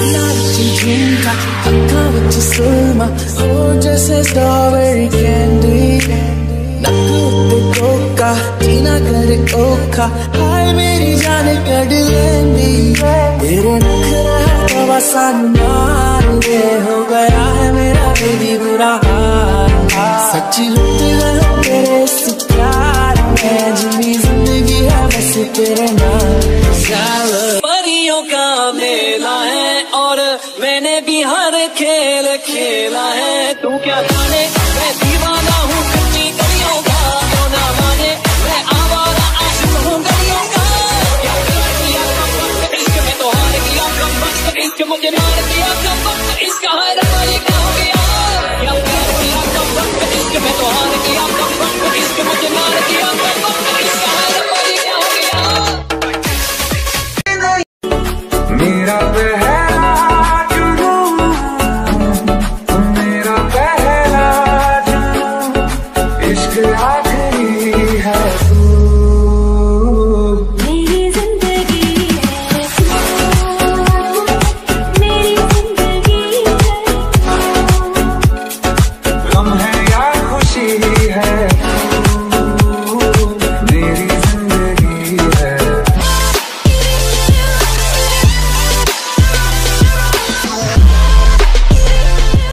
Another dreamer, I come with you summa. Oh, just a strawberry candy. Nakute koka, tina kare koka. Hai meri jaane kad lendi. तेरे नखरा तो बस नारे हो गया है मेरा बेबी बुरा हाल सच्ची लुट गया तेरे इस प्यार में ज़िंदगी ज़िंदगी है बस तेरे नाम परियों का मेला है मैंने भी हर खेल खेला है। तू क्या जाने, मैं दीवाना हूँ कच्ची गलियों का। क्यों ना माने, मैं आवारा आशिक हूँ गलियों का। क्या कर दिया, कम वक्त इश्क में तो हार गया, कम वक्त इश्क मुझे ना